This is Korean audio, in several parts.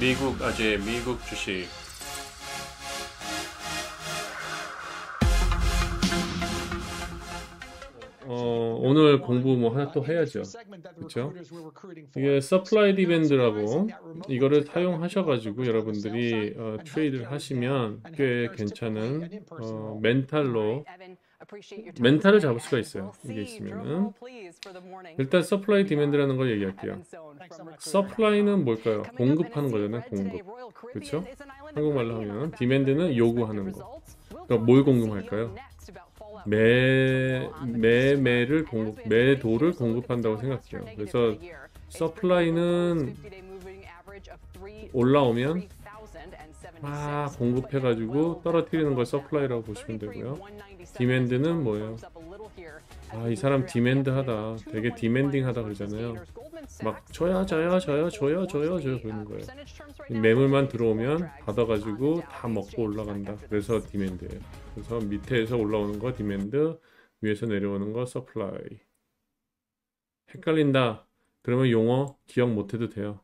미국 아재 미국 주식 어, 오늘 공부 뭐 하나 또 해야죠. 그렇죠? 이게 supply demand라고 이거를 사용하셔가지고 여러분들이 어, trade를 하시면 꽤 괜찮은 어, mental로 mental을 잡을 수가 있어요. 이게 있으면은 일단 supply demand라는 걸 얘기할게요. supply는 뭘까요? 공급하는 거잖아요. 공급. 그렇죠? 한국말로 하면 demand는 요구하는 거. 그러니까 뭘 공급할까요? 매 매매를 공급 매도를 공급한다고 생각해요. 그래서 supply는 올라오면 막 공급해가지고 떨어뜨리는 걸 supply라고 보시면 되고요. demand는 뭐예요? 아, 이 사람 demand 하다. 되게 demanding 하다 그러잖아요. 막 줘야 줘야 줘야 줘야 줘야 줘야 그러는 거예요. 매물만 들어오면 받아가지고 다 먹고 올라간다. 그래서 demand예요. 그래서 밑에서 올라오는 거 demand, 위에서 내려오는 거 supply. 헷갈린다. 그러면 용어 기억 못해도 돼요.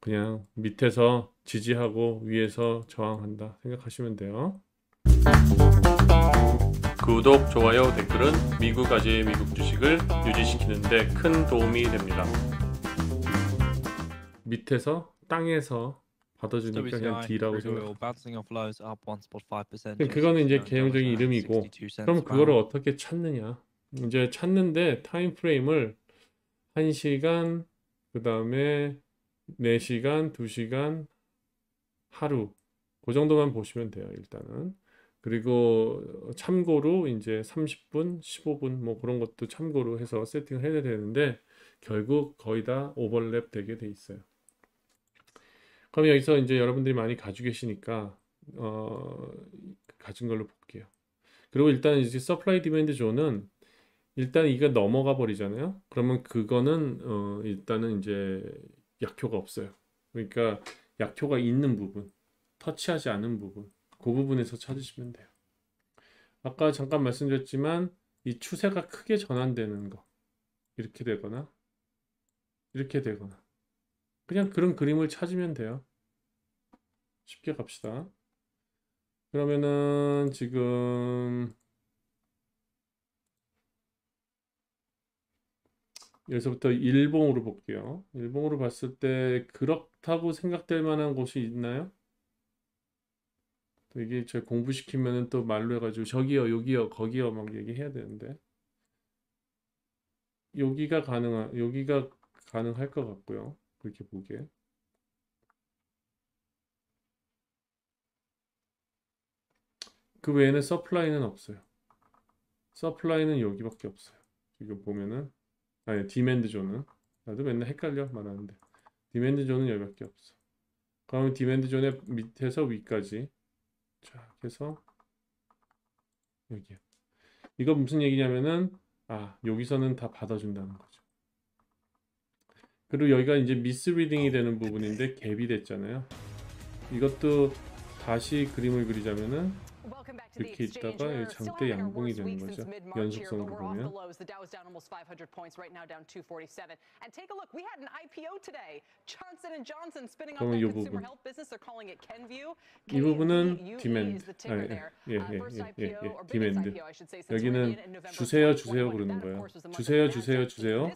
그냥 밑에서 지지하고 위에서 저항한다 생각하시면 돼요. 구독, 좋아요, 댓글은 미국 아재의 미국 주식을 유지시키는 데 큰 도움이 됩니다. 밑에서 땅에서 받아주니까 그냥 D라고 생각. 그거는 이제 개념적인 이름이고 그럼 그거를 어떻게 찾느냐? 이제 찾는데 타임 프레임을 1 시간 그 다음에 4시간, 2시간, 하루. 그 정도만 보시면 돼요 일단은. 그리고 참고로 이제 30분, 15분 뭐 그런 것도 참고로 해서 세팅을 해야 되는데 결국 거의 다 오버랩 되게 돼 있어요. 그럼 여기서 이제 여러분들이 많이 가지고 계시니까 어, 가진 걸로 볼게요. 그리고 일단 이제 supply demand zone은 일단 이게 넘어가 버리잖아요. 그러면 그거는 어, 일단은 이제 약효가 없어요 그러니까 약효가 있는 부분, 터치하지 않은 부분, 그 부분에서 찾으시면 돼요. 아까 잠깐 말씀드렸지만 이 추세가 크게 전환되는 거 이렇게 되거나 이렇게 되거나 그냥 그런 그림을 찾으면 돼요. 쉽게 갑시다. 그러면은 지금 여기서부터 일봉으로 볼게요. 일봉으로 봤을 때 그렇다고 생각될 만한 곳이 있나요? 또 이게 저 공부시키면은 또 말로 해가지고 저기요, 여기요, 거기요 막 얘기해야 되는데 여기가 가능한 여기가 가능할 것 같고요. 그렇게 보기에 그 외에는 서플라이는 없어요. supply는 여기밖에 없어요. 지금 보면은 아니 demand zone은? 나도 맨날 헷갈려 말하는데. demand zone은 여기밖에 없어. 그러면 demand zone의 밑에서 위까지. 자 해서 여기야. 이거 무슨 얘기냐면은 아 여기서는 다 받아준다는 거죠. 그리고 여기가 이제 misleading이 되는 부분인데 갭이 됐잖아요. 이것도 다시 그림을 그리자면은 이렇게 있다가 장대 양봉이 되는 거죠. 연속성으로 보면. 그러면 이 부분. 이 부분은 demand. 아, 예, 예, 예, 예, 예, 예, demand. 여기는 주세요, 주세요 그러는 거예요. 주세요, 주세요, 주세요.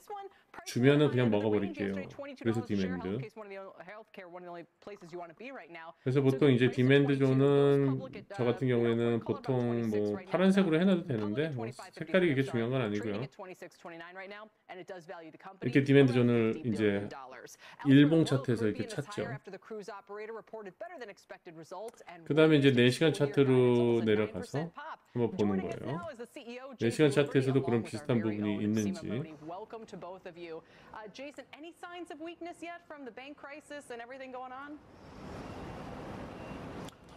주면은 그냥 먹어버릴게요. 그래서 demand. 그래서 보통 이제 demand zone은 저 같은 경우에는 보통 뭐 파란색으로 해놔도 되는데 뭐 색깔이 그게 중요한 건 아니고요. 이렇게 demand zone을 이제 일봉 차트에서 이렇게 찾죠. 그 다음에 이제 4시간 차트로 내려가서 한번 보는 거예요. 4시간 차트에서도 그런 비슷한 부분이 있는지 you. Uh, Jason, any signs of weakness yet from the bank crisis and everything going on?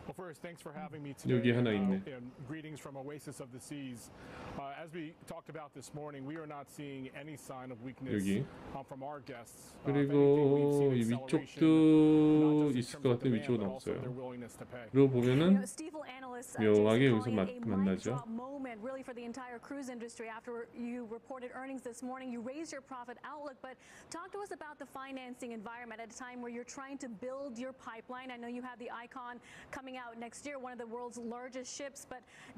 Well, first, thanks for having me 여기 today. 하나 uh, 있네. and greetings from Oasis of the Seas. Uh, as we talked about this morning, we are not seeing any sign of weakness 여기. uh, from our guests. Uh, if anything, we've 그리고 seen 이 acceleration, not 위쪽도 just in 있을 terms 것 of 같은데 demand, 위쪽은 but also 없어요. their willingness to pay. 그리고 You know, 보면은 Stifel analysts uh, 묘하게 just 여기서 calling 만- it a mic 만나죠. drop moment really for the entire cruise industry after you reported earnings this morning. You raised your profit outlook, but talk to us about the financing environment at a time where you're trying to build your pipeline. I know you have the Icon coming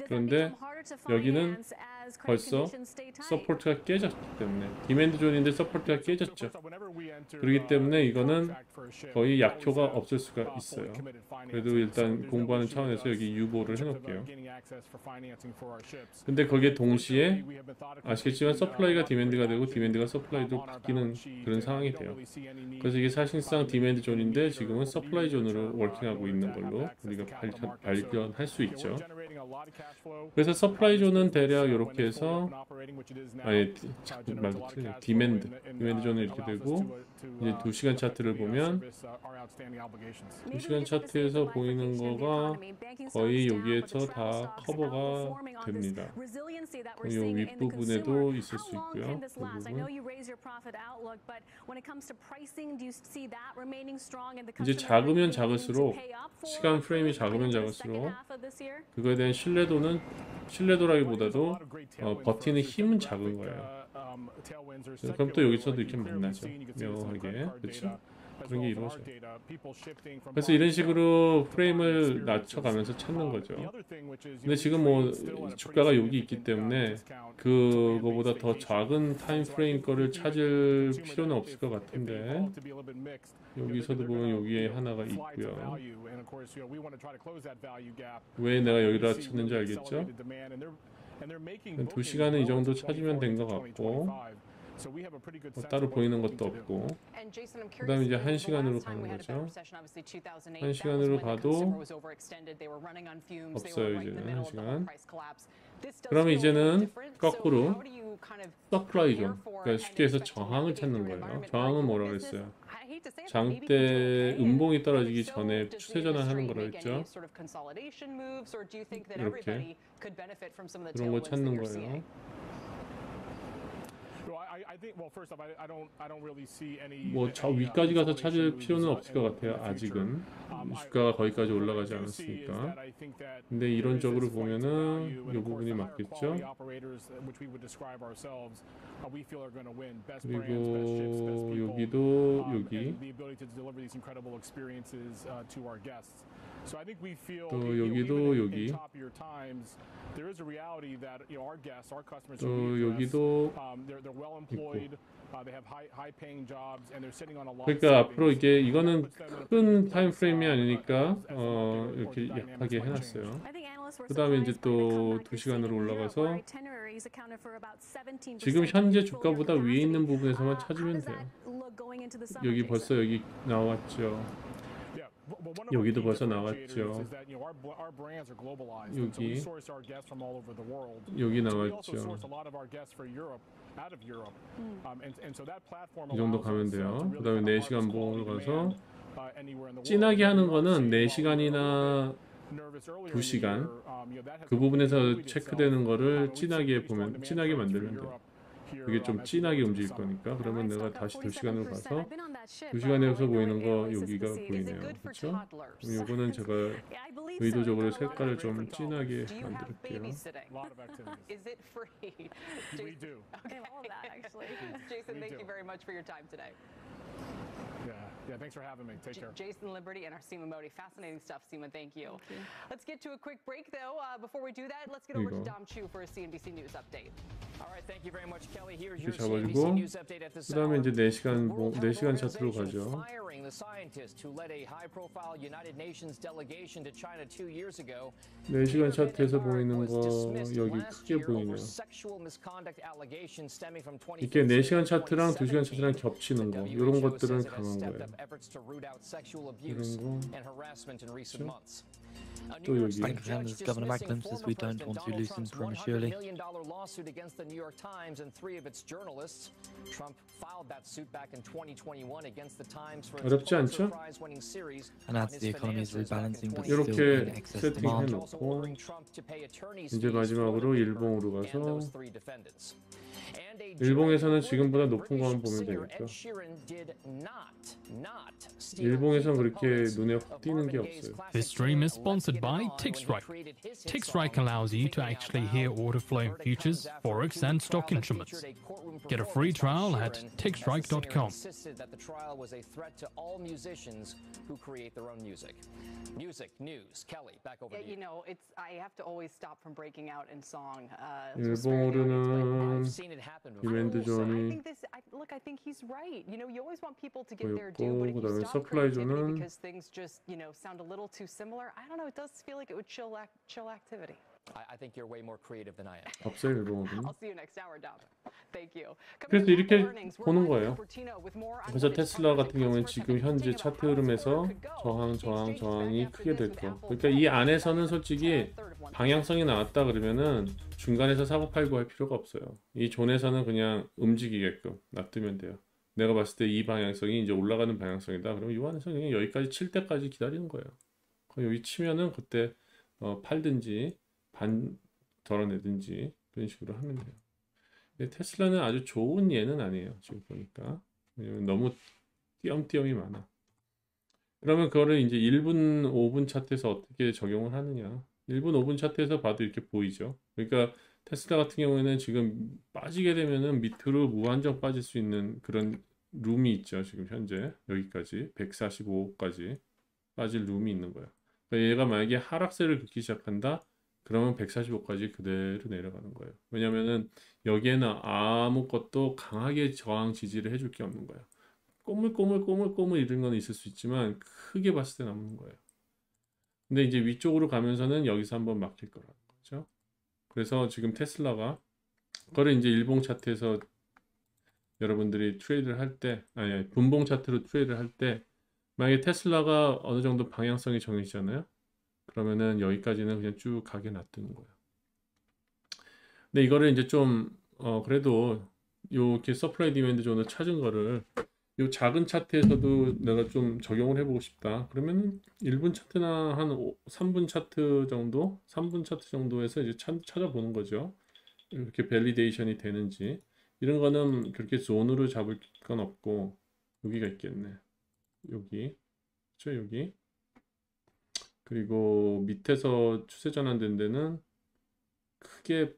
그런데 여기는 벌써? 서포트가 깨졌기 때문에 디맨드 존인데 서포트가 깨졌죠. 그렇기 uh, 때문에 이거는 거의 약효가 없을 수가 uh, 있어요. 그래도 일단 공부하는 차원에서 여기 유보를 uh, 해놓을게요. 근데 거기에 동시에 아시겠지만 uh, 서플라이가 디맨드가 되고 디맨드가 um, our 바뀌는 그런 상황이 돼요. 그래서 이게 사실상 um, 디맨드 존인데 지금은 서플라이 존으로 uh, 워킹하고 있는 걸로 우리가 capital 발- markets. So, 발견 할 수 yeah, we're 있죠. 그래서 Uh, 서플라이 존은 대략 uh, 이렇게 해서 아예 uh, cash flow 디맨드 디맨드 uh, 존은 이렇게 되고 uh, 이제 uh, 두 시간 차트를 effectively, uh, 보면 service, uh, our outstanding obligations. Maybe 시간 we could just say 차트에서 the 보이는 거가 거의 여기에서 다 커버가 됩니다. 이 윗부분에도. 있을 수 있고요. 그 이제 작으면 작을수록 시간 프레임이 작으면 작을수록? 그거에 대한 신뢰도는 신뢰도라기보다도 어, 버티는 힘은 작은 거예요. 그럼 또 여기서도 이렇게 만나죠. 묘하게. 그렇죠? 그런 게 이루어져요. 그래서 이런 식으로 프레임을 낮춰가면서 찾는 거죠. 근데 지금 뭐 주가가 여기 있기 때문에 그거보다 더 작은 타임 프레임 거를 찾을 필요는 없을 것 같은데 여기서도 보면 여기에 하나가 있고요. 왜 내가 여기다 찾는지 알겠죠? 두 시간은 이 정도 찾으면 된 것 같고. 뭐 따로 보이는 것도 없고. 그 다음에 이제 한 시간으로 가는 거죠. 한 시간으로 가도 없어요, 이제는 한 시간. 그러면 이제는 거꾸로 supply zone 그러니까 쉽게 해서 저항을 찾는 거예요. 저항은 뭐라고 했어요? 장대 음봉이 떨어지기 전에 추세 전환하는 거라 했죠. 이렇게 그런 거 찾는 거예요. 뭐저 위까지 가서 찾을 필요는 없을 것 같아요. 아직은 주가가 거기까지 올라가지 않았으니까. 근데 이론적으로 보면은 이 부분이 맞겠죠. 그리고 여기도 여기 또 여기도 여기 또 여기도 있고 그러니까 앞으로 이게 이거는 큰 타임 프레임이 아니니까 어, 이렇게 약하게 해놨어요. 그 다음에 이제 또두 시간으로 올라가서 지금 현재 주가보다 위에 있는 부분에서만 찾으면 돼요. 여기 벌써 여기 나왔죠. 여기도 벌써 나왔죠. 여기. 여기 나왔죠. 이 정도 가면 돼요. 그 다음에 4시간 봉으로 가서 진하게 하는 거는 4시간이나 2시간 그 부분에서 체크되는 거를 진하게 보면 진하게 만들면 돼요. 그게 좀 진하게 움직일 거니까 그러면 내가 다시 2시간으로 가서 2시간에서 보이는 거 여기가 보이네요. 그렇죠? 그럼 요거는 제가 의도적으로 색깔을 좀 진하게 만들게요. Thank you. Yeah, yeah. Thanks for having me. Take J- care. Jason Liberty and our Seema Modi. Fascinating stuff, Seema. Thank you. Let's get to a quick break, though. Uh, before we do that, let's get over to. Dom Chu for a CNBC News update. All right, thank you very much, Kelly. Here's your 이렇게 잡아주고 News update at this 그다음에 hour. 이제 4시간 봉, World Health 4시간 차트로 가죠. Firing the scientist who led a high-profile United Nations delegation to China two years ago. 4시간 차트에서 보이는 거 여기 크게 보이네요. 이렇게 4시간 2015 차트랑 2시간 2017. 차트랑 겹치는 거 The 이런 WHO 것들은 강한 거예요. 이런 거 그렇죠? months. A 또 New York 여기. State Bank of judge China's Governor dismissing Macklin says former we don't President want to Donald lose them Trump's prematurely. $100 million lawsuit against the New York York Times and three of its journalists. Trump filed that suit back in 2021 against the Times for its 어렵지 Pulitzer 않죠? Prize-winning series And on as his the economy is financials back in rebalancing, but 2020. still 이렇게 in excess 세팅해 demand. He's also 놓고 ordering Trump to pay attorney's 이제 fees for 마지막으로 the 일본으로 paper 가서 and those three defendants. And a 일본에서는 jury 지금보다 awarded 높은 거만 British 보면 singer 되겠죠. Ed Sheeran did not, not steal 일본에선 key 그렇게 components 눈에 of 확 띄는 게 Marvin Gaye's 없어요. classic This stream is tune, sponsored Let's Get It by On, when he TickStrike. created his hit TickStrike song, allows you to Thinking Out actually Loud. hear order flowing Verdict futures, comes after a forex, two-week and stock trial that instruments. featured a courtroom Get a performance free by trial at Sheeran, as the tickstrike.com. singer insisted that the trial was a threat to all musicians who create their own music. Music, news. Kelly, back over Yeah, to you you. know, it's I have to always stop from breaking out in song. Uh, to spare the audience, but 일본어로는 I've seen it happen before. 이벤트 I 존이 think this. I, look, I think he's right. You know, you always want people to get their due, 보였고, but if 그다음에 you stop 서플라이 creativity 존은 없어요 일본어는. I'll see you next hour, Dom. Thank you. 그래서 이렇게 보는 거예요. 그래서 테슬라 같은 경우는 지금 현재 차트 흐름에서. 저항, 저항, 저항이 크게 될 거. 그러니까 이. 안에서는 솔직히. 방향성이 나왔다 그러면은 중간에서 사고 팔고 할 필요가 없어요. 이 존에서는 그냥 움직이게끔 놔두면 돼요. 내가 봤을 때 이 방향성이 이제 올라가는 방향성이다. 그러면 이 안에서 그냥 여기까지 칠 때까지 기다리는 거예요. 그럼 여기 치면은 그때 어, 팔든지 반 덜어내든지 그런 식으로 하면 돼요. 테슬라는 아주 좋은 예는 아니에요. 지금 보니까 왜냐면 너무 띄엄띄엄이 많아. 그러면 그거를 이제 1분, 5분 차트에서 어떻게 적용을 하느냐? 1분, 5분 차트에서 봐도 이렇게 보이죠. 그러니까 테슬라 같은 경우에는 지금 빠지게 되면은 밑으로 무한정 빠질 수 있는 그런 룸이 있죠. 지금 현재 여기까지 145까지 빠질 룸이 있는 거예요. 그러니까 얘가 만약에 하락세를 긋기 시작한다. 그러면 145까지 그대로 내려가는 거예요. 왜냐면은 여기에는 아무것도 강하게 저항 지지를 해줄 게 없는 거예요. 꼬물꼬물꼬물꼬물 이런 건 있을 수 있지만 크게 봤을 때 남는 거예요. 근데 이제 위쪽으로 가면서는 여기서 한번 막힐 거라는 거죠. 그래서 지금 테슬라가 그거를 이제 일봉 차트에서 여러분들이 트레이드를 할 때, 아니 분봉 차트로 트레이드를 할 때, 만약에 테슬라가 어느 정도 방향성이 정해지잖아요. 그러면은 여기까지는 그냥 쭉 가게 놔두는 거예요. 근데 이거를 이제 좀, 어, 그래도 요렇게 supply demand zone을 찾은 거를 요 작은 차트에서도 내가 좀 적용을 해보고 싶다. 그러면은 1분 차트나 한 5, 3분 차트 정도, 3분 차트 정도에서 이제 찾, 찾아보는 거죠. 이렇게 validation이 되는지. 이런 거는 그렇게 zone으로 잡을 건 없고 여기가 있겠네. 여기. 그렇죠? 여기. 그리고 밑에서 추세 전환된 데는 크게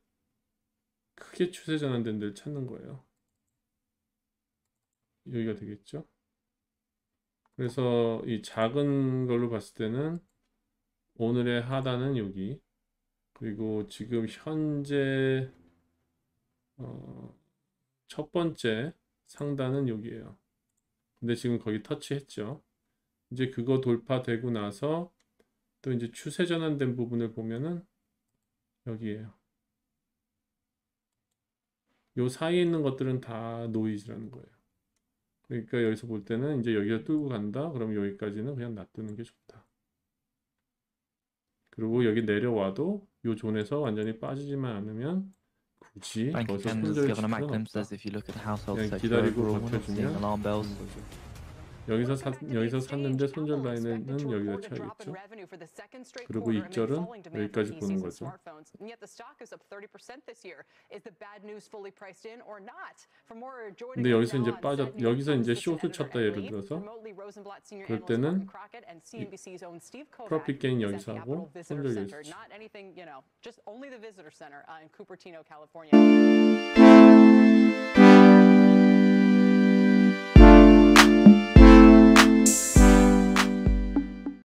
크게 추세 전환된 데를 찾는 거예요. 여기가 되겠죠. 그래서 이 작은 걸로 봤을 때는 오늘의 하단은 여기 그리고 지금 현재 어, 첫 번째 상단은 여기에요. 근데 지금 거기 터치했죠. 이제 그거 돌파되고 나서 또 이제 추세 전환된 부분을 보면은 여기에요. 요 사이에 있는 것들은 다 노이즈라는 거예요. 그러니까 여기서 볼 때는 이제 여기가 뚫고 간다. 그럼 여기까지는 그냥 놔두는 게 좋다. 그리고 여기 내려와도 요 존에서 완전히 빠지지만 않으면 굳이 Mac 필요는 Lim 없다. 그냥 기다리고 버텨주면 여기서 사, 여기서 샀는데 손절 라인은 여기다 쳐야겠죠. 그리고 입절은 여기까지 보는 거죠. 근데 여기서 이제 빠졌 여기서 이제 숏을 쳤다 예를 들어서 그럴 때는 프로핏 게인 여기서 하고 손절 여기서